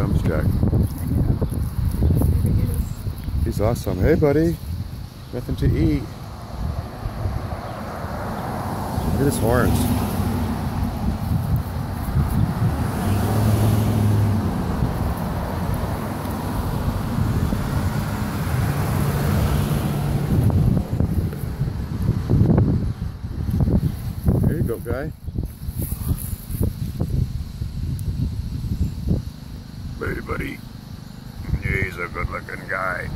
comes Jack. He's awesome. Hey, buddy. Nothing to eat. Look at his horns. There you go, guy. Hey, buddy. He's a good looking guy.